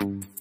you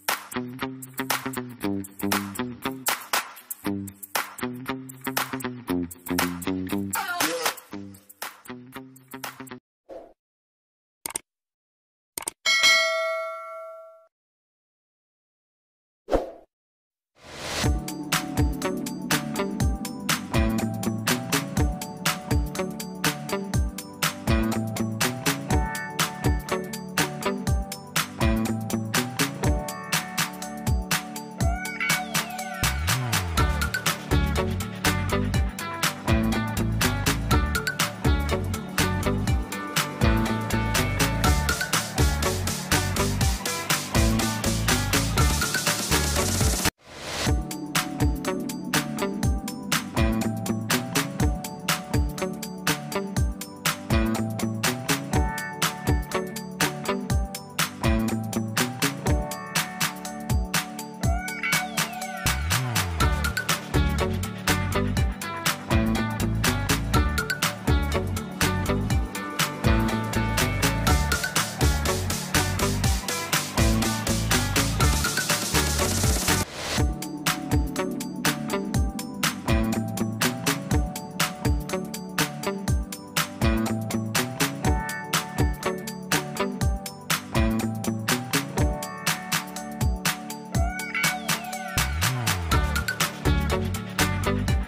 Bye.